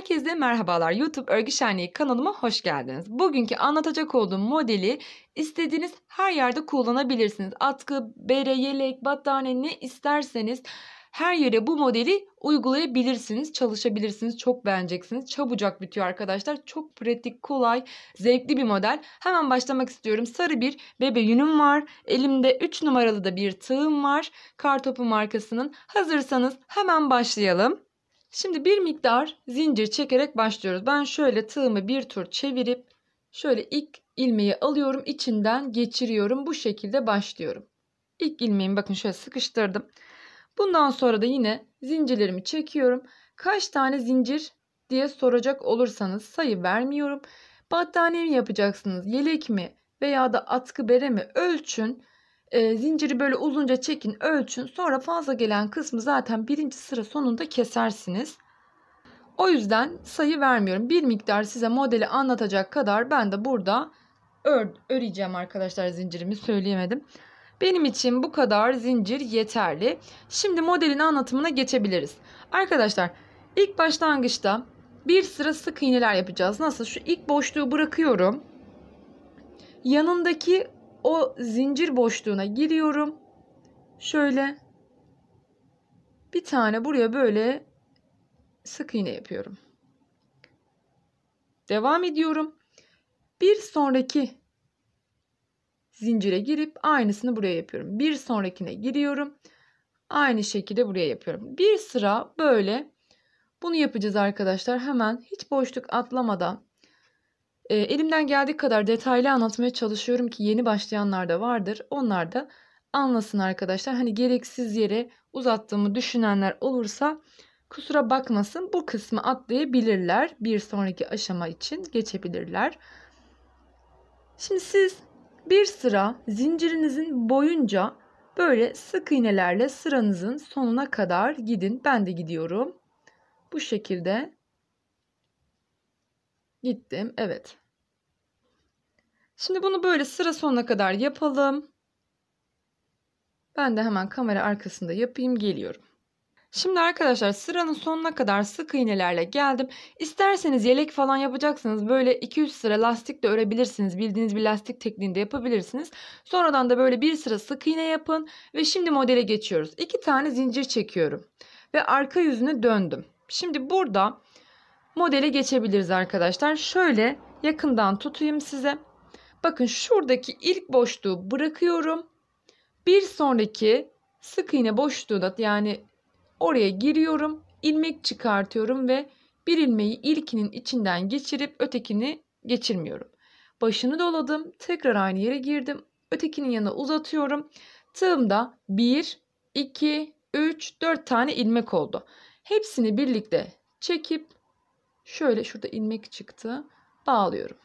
Herkese merhabalar. YouTube Örgü Şenliği kanalıma hoş geldiniz. Bugünkü anlatacak olduğum modeli istediğiniz her yerde kullanabilirsiniz. Atkı, bere, yelek, battaniye ne isterseniz her yere bu modeli uygulayabilirsiniz, çalışabilirsiniz. Çok beğeneceksiniz. Çabucak bitiyor arkadaşlar. Çok pratik, kolay, zevkli bir model. Hemen başlamak istiyorum. Sarı bir bebe yünüm var. Elimde 3 numaralı da bir tığım var. Kartopu markasının. Hazırsanız hemen başlayalım. Şimdi bir miktar zincir çekerek başlıyoruz. Ben şöyle tığımı bir tur çevirip şöyle ilk ilmeği alıyorum. içinden geçiriyorum. Bu şekilde başlıyorum. İlk ilmeğimi bakın şöyle sıkıştırdım. Bundan sonra da yine zincirlerimi çekiyorum. Kaç tane zincir diye soracak olursanız sayı vermiyorum. Battaniye mi yapacaksınız? Yelek mi? Veya da atkı bere mi? Ölçün. E, zinciri böyle uzunca çekin, ölçün. Sonra fazla gelen kısmı zaten birinci sıra sonunda kesersiniz. O yüzden sayı vermiyorum. Bir miktar size modeli anlatacak kadar ben de burada ör, öreceğim arkadaşlar zincirimi söyleyemedim. Benim için bu kadar zincir yeterli. Şimdi modelin anlatımına geçebiliriz. Arkadaşlar ilk başlangıçta bir sıra sık iğneler yapacağız. Nasıl? Şu ilk boşluğu bırakıyorum. Yanındaki o zincir boşluğuna giriyorum. Şöyle bir tane buraya böyle sık iğne yapıyorum. Devam ediyorum. Bir sonraki zincire girip aynısını buraya yapıyorum. Bir sonrakine giriyorum. Aynı şekilde buraya yapıyorum. Bir sıra böyle bunu yapacağız arkadaşlar. Hemen hiç boşluk atlamadan e, elimden geldiği kadar detaylı anlatmaya çalışıyorum ki yeni başlayanlar da vardır. Onlar da anlasın arkadaşlar. Hani gereksiz yere uzattığımı düşünenler olursa kusura bakmasın bu kısmı atlayabilirler. Bir sonraki aşama için geçebilirler. Şimdi siz bir sıra zincirinizin boyunca böyle sık iğnelerle sıranızın sonuna kadar gidin. Ben de gidiyorum. Bu şekilde gittim. Evet. Şimdi bunu böyle sıra sonuna kadar yapalım. Ben de hemen kamera arkasında yapayım geliyorum. Şimdi arkadaşlar sıranın sonuna kadar sık iğnelerle geldim. İsterseniz yelek falan yapacaksınız. Böyle 2-3 sıra lastik de örebilirsiniz. Bildiğiniz bir lastik tekniğinde yapabilirsiniz. Sonradan da böyle bir sıra sık iğne yapın. Ve şimdi modele geçiyoruz. 2 tane zincir çekiyorum. Ve arka yüzünü döndüm. Şimdi burada modele geçebiliriz arkadaşlar. Şöyle yakından tutayım size. Bakın şuradaki ilk boşluğu bırakıyorum. Bir sonraki sık iğne boşluğu yani oraya giriyorum. ilmek çıkartıyorum ve bir ilmeği ilkinin içinden geçirip ötekini geçirmiyorum. Başını doladım. Tekrar aynı yere girdim. Ötekinin yanına uzatıyorum. Tığımda 1, 2, 3, 4 tane ilmek oldu. Hepsini birlikte çekip şöyle şurada ilmek çıktı. Bağlıyorum.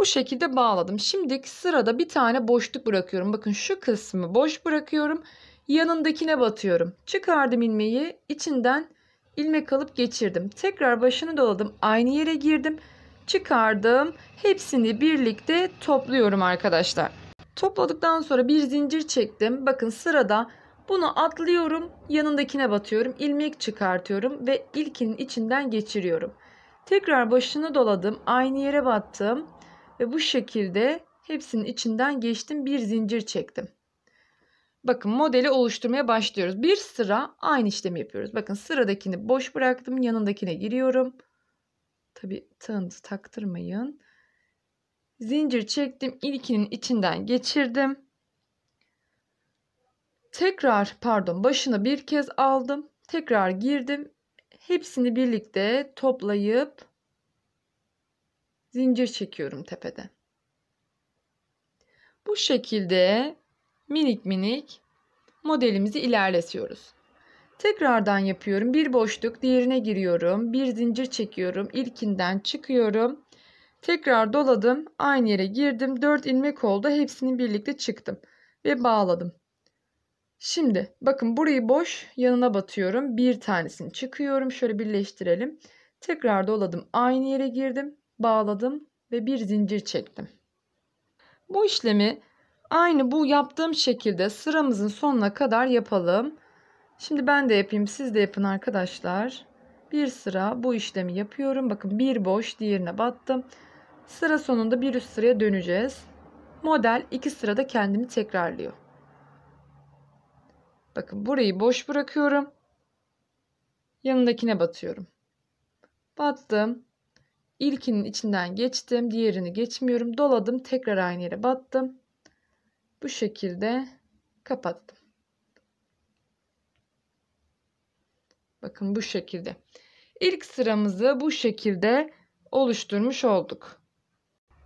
Bu şekilde bağladım. Şimdi sırada bir tane boşluk bırakıyorum. Bakın şu kısmı boş bırakıyorum. Yanındakine batıyorum. Çıkardım ilmeği. içinden ilmek alıp geçirdim. Tekrar başını doladım. Aynı yere girdim. Çıkardım. Hepsini birlikte topluyorum arkadaşlar. Topladıktan sonra bir zincir çektim. Bakın sırada bunu atlıyorum. Yanındakine batıyorum. ilmek çıkartıyorum ve ilkinin içinden geçiriyorum. Tekrar başını doladım. Aynı yere battım. Ve bu şekilde hepsinin içinden geçtim. Bir zincir çektim. Bakın modeli oluşturmaya başlıyoruz. Bir sıra aynı işlemi yapıyoruz. Bakın sıradakini boş bıraktım. Yanındakine giriyorum. Tabi tığınızı taktırmayın. Zincir çektim. İlkinin içinden geçirdim. Tekrar pardon başını bir kez aldım. Tekrar girdim. Hepsini birlikte toplayıp zincir çekiyorum tepede. Bu şekilde minik minik modelimizi ilerletiyoruz. Tekrardan yapıyorum. Bir boşluk, diğerine giriyorum. Bir zincir çekiyorum. İlkinden çıkıyorum. Tekrar doladım. Aynı yere girdim. 4 ilmek oldu. Hepsini birlikte çıktım ve bağladım. Şimdi bakın burayı boş yanına batıyorum. Bir tanesini çıkıyorum. Şöyle birleştirelim. Tekrar doladım. Aynı yere girdim. Bağladım ve bir zincir çektim. Bu işlemi aynı bu yaptığım şekilde sıramızın sonuna kadar yapalım. Şimdi ben de yapayım. Siz de yapın arkadaşlar. Bir sıra bu işlemi yapıyorum. Bakın bir boş diğerine battım. Sıra sonunda bir üst sıraya döneceğiz. Model iki sırada kendini tekrarlıyor. Bakın burayı boş bırakıyorum. Yanındakine batıyorum. Battım. İlkinin içinden geçtim. Diğerini geçmiyorum. Doladım. Tekrar aynı yere battım. Bu şekilde kapattım. Bakın bu şekilde. İlk sıramızı bu şekilde oluşturmuş olduk.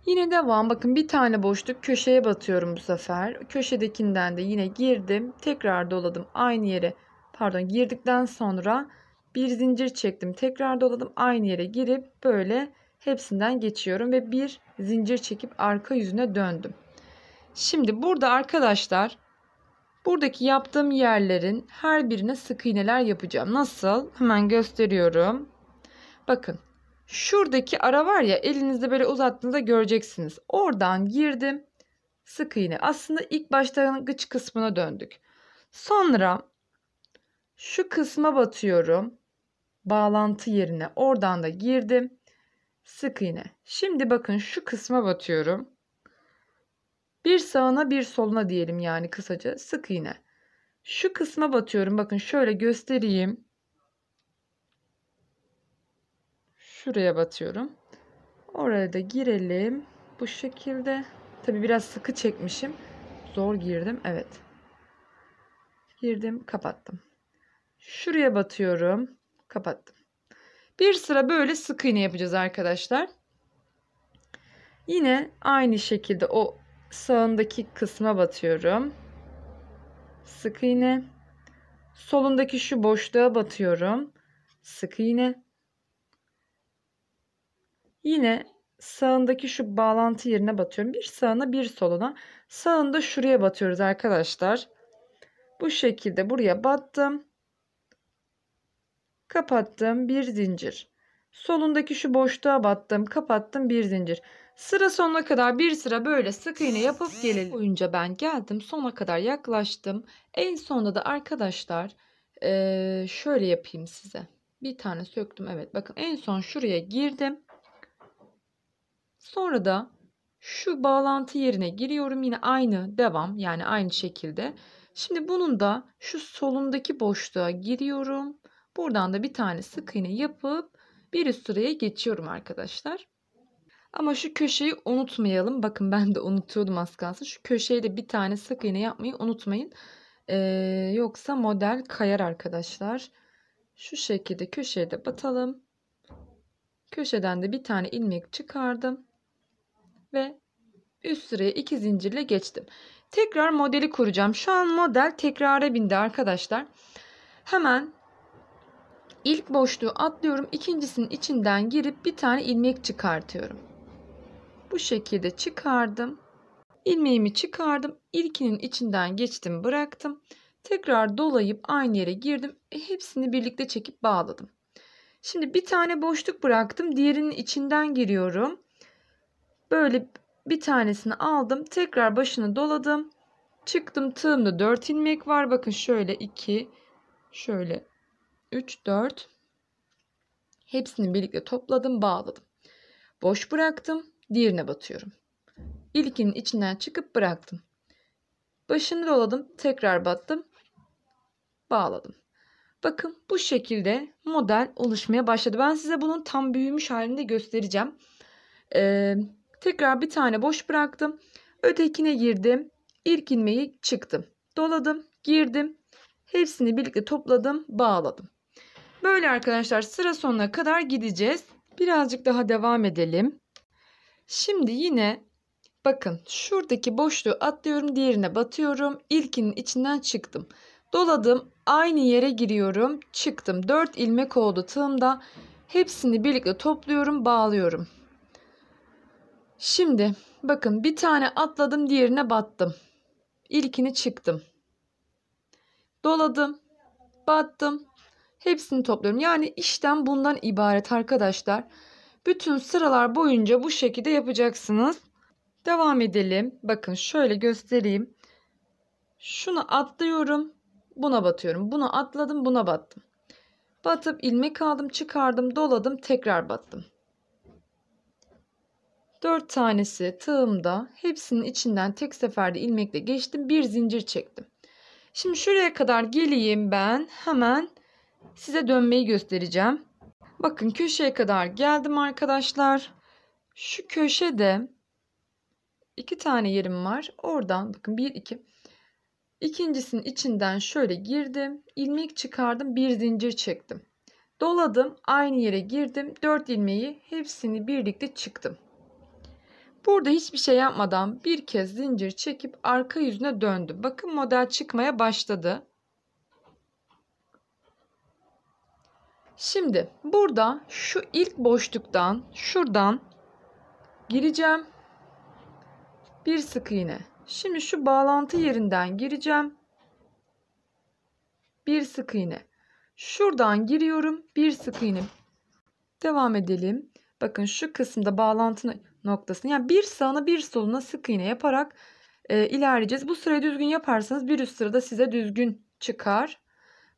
Yine devam. Bakın bir tane boşluk köşeye batıyorum bu sefer. Köşedekinden de yine girdim. Tekrar doladım. Aynı yere pardon girdikten sonra bir zincir çektim. Tekrar doladım. Aynı yere girip böyle hepsinden geçiyorum ve bir zincir çekip arka yüzüne döndüm. Şimdi burada arkadaşlar buradaki yaptığım yerlerin her birine sık iğneler yapacağım. Nasıl? Hemen gösteriyorum. Bakın şuradaki ara var ya elinizde böyle uzattığınızda göreceksiniz. Oradan girdim. Sık iğne. Aslında ilk başlangıç kısmına döndük. Sonra şu kısma batıyorum. Bağlantı yerine oradan da girdim. Sık iğne. Şimdi bakın şu kısma batıyorum. Bir sağına bir soluna diyelim yani kısaca sık iğne. Şu kısma batıyorum. Bakın şöyle göstereyim. Şuraya batıyorum. Oraya da girelim. Bu şekilde. Tabi biraz sıkı çekmişim. Zor girdim. Evet. Girdim. Kapattım. Şuraya batıyorum. Kapattım. Bir sıra böyle sık iğne yapacağız arkadaşlar. Yine aynı şekilde o sağındaki kısma batıyorum. Sık iğne. Solundaki şu boşluğa batıyorum. Sık iğne. Yine sağındaki şu bağlantı yerine batıyorum. Bir sağına bir soluna. Sağında şuraya batıyoruz arkadaşlar. Bu şekilde buraya battım. Kapattım. Bir zincir. Solundaki şu boşluğa battım. Kapattım. Bir zincir. Sıra sonuna kadar bir sıra böyle sık iğne yapıp gelelim. Boyunca ben geldim. Sona kadar yaklaştım. En sonunda da arkadaşlar şöyle yapayım size. Bir tane söktüm. Evet bakın en son şuraya girdim. Sonra da şu bağlantı yerine giriyorum. Yine aynı devam yani aynı şekilde. Şimdi bunun da şu solundaki boşluğa giriyorum. Buradan da bir tane sık iğne yapıp bir üst sıraya geçiyorum arkadaşlar. Ama şu köşeyi unutmayalım. Bakın ben de unutuyordum az kalsın. Şu köşeye de bir tane sık iğne yapmayı unutmayın. Ee, yoksa model kayar arkadaşlar. Şu şekilde köşeye de batalım. Köşeden de bir tane ilmek çıkardım. Ve üst sıraya iki zincirle geçtim. Tekrar modeli kuracağım. Şu an model tekrara bindi arkadaşlar. Hemen ilk boşluğu atlıyorum. İkincisinin içinden girip bir tane ilmek çıkartıyorum. Bu şekilde çıkardım. İlmeğimi çıkardım. İlkinin içinden geçtim bıraktım. Tekrar dolayıp aynı yere girdim. E, hepsini birlikte çekip bağladım. Şimdi bir tane boşluk bıraktım. Diğerinin içinden giriyorum. Böyle bir tanesini aldım. Tekrar başını doladım. Çıktım tığımda 4 ilmek var. Bakın şöyle 2 şöyle 3 4 hepsini birlikte topladım bağladım. Boş bıraktım. Diğerine batıyorum. İlkinin içinden çıkıp bıraktım. Başını doladım. Tekrar battım. Bağladım. Bakın bu şekilde model oluşmaya başladı. Ben size bunun tam büyümüş halini de göstereceğim. Ee, tekrar bir tane boş bıraktım. Ötekine girdim. İlk ilmeği çıktım. Doladım. Girdim. Hepsini birlikte topladım. Bağladım. Böyle arkadaşlar sıra sonuna kadar gideceğiz. Birazcık daha devam edelim. Şimdi yine bakın şuradaki boşluğu atlıyorum. Diğerine batıyorum. İlkinin içinden çıktım. Doladım. Aynı yere giriyorum. Çıktım. 4 ilmek oldu tığımda. Hepsini birlikte topluyorum. Bağlıyorum. Şimdi bakın bir tane atladım. Diğerine battım. İlkini çıktım. Doladım. Battım. Hepsini topluyorum. Yani işlem bundan ibaret arkadaşlar. Bütün sıralar boyunca bu şekilde yapacaksınız. Devam edelim. Bakın şöyle göstereyim. Şunu atlıyorum. Buna batıyorum. Buna atladım. Buna battım. Batıp ilmek aldım, çıkardım, doladım, tekrar battım. 4 tanesi tığımda hepsinin içinden tek seferde ilmekle geçtim. Bir zincir çektim. Şimdi şuraya kadar geleyim ben. Hemen size dönmeyi göstereceğim. Bakın köşeye kadar geldim arkadaşlar. Şu köşede iki tane yerim var. Oradan bakın bir iki. İkincisinin içinden şöyle girdim. ilmek çıkardım. Bir zincir çektim. Doladım. Aynı yere girdim. Dört ilmeği hepsini birlikte çıktım. Burada hiçbir şey yapmadan bir kez zincir çekip arka yüzüne döndüm. Bakın model çıkmaya başladı. Şimdi burada şu ilk boşluktan şuradan gireceğim. Bir sık iğne. Şimdi şu bağlantı yerinden gireceğim. Bir sık iğne. Şuradan giriyorum. Bir sık iğne. Devam edelim. Bakın şu kısımda bağlantı noktasını yani bir sağına bir soluna sık iğne yaparak e, ilerleyeceğiz. Bu sırayı düzgün yaparsanız bir üst sırada size düzgün çıkar.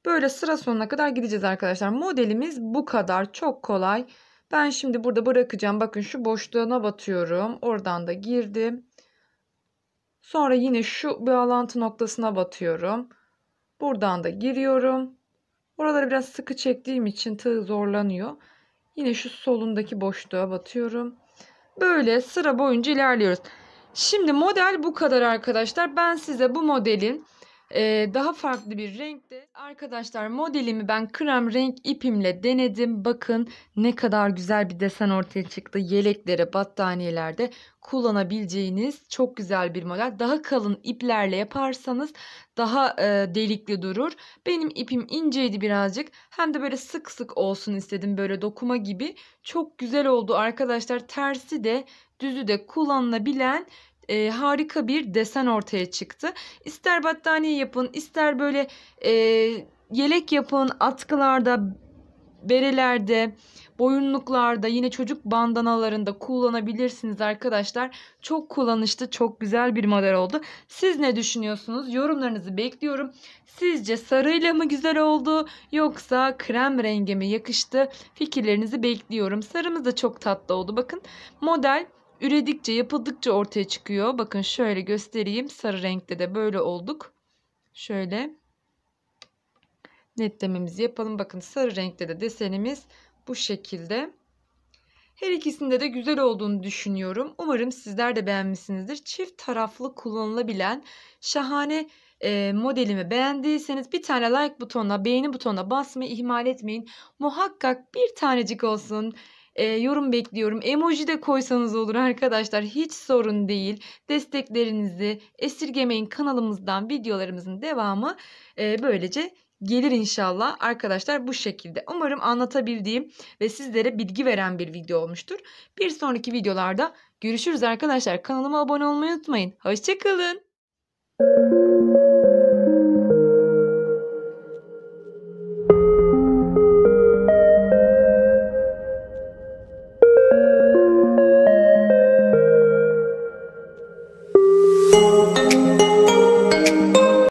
Böyle sıra sonuna kadar gideceğiz arkadaşlar. Modelimiz bu kadar. Çok kolay. Ben şimdi burada bırakacağım. Bakın şu boşluğuna batıyorum. Oradan da girdim. Sonra yine şu bağlantı noktasına batıyorum. Buradan da giriyorum. Oraları biraz sıkı çektiğim için tığ zorlanıyor. Yine şu solundaki boşluğa batıyorum. Böyle sıra boyunca ilerliyoruz. Şimdi model bu kadar arkadaşlar. Ben size bu modelin ee, daha farklı bir renkte. Arkadaşlar modelimi ben krem renk ipimle denedim. Bakın ne kadar güzel bir desen ortaya çıktı. Yeleklere, battaniyelerde kullanabileceğiniz çok güzel bir model. Daha kalın iplerle yaparsanız daha e, delikli durur. Benim ipim inceydi birazcık. Hem de böyle sık sık olsun istedim böyle dokuma gibi. Çok güzel oldu arkadaşlar. Tersi de düzü de kullanılabilen e, harika bir desen ortaya çıktı. İster battaniye yapın, ister böyle e, yelek yapın, atkılarda, berelerde, boyunluklarda, yine çocuk bandanalarında kullanabilirsiniz arkadaşlar. Çok kullanışlı, çok güzel bir model oldu. Siz ne düşünüyorsunuz? Yorumlarınızı bekliyorum. Sizce sarıyla mı güzel oldu yoksa krem rengi mi yakıştı? Fikirlerinizi bekliyorum. Sarımız da çok tatlı oldu. Bakın model üredikçe yapıldıkça ortaya çıkıyor. Bakın şöyle göstereyim. Sarı renkte de böyle olduk. Şöyle netlememizi yapalım. Bakın sarı renkte de desenimiz bu şekilde. Her ikisinde de güzel olduğunu düşünüyorum. Umarım sizler de beğenmişsinizdir. Çift taraflı kullanılabilen şahane e, modelimi beğendiyseniz bir tane like butonuna, beğeni butonuna basmayı ihmal etmeyin. Muhakkak bir tanecik olsun e, yorum bekliyorum. Emoji de koysanız olur arkadaşlar. Hiç sorun değil. Desteklerinizi esirgemeyin kanalımızdan videolarımızın devamı e, böylece gelir inşallah. Arkadaşlar bu şekilde. Umarım anlatabildiğim ve sizlere bilgi veren bir video olmuştur. Bir sonraki videolarda görüşürüz arkadaşlar. Kanalıma abone olmayı unutmayın. Hoşçakalın.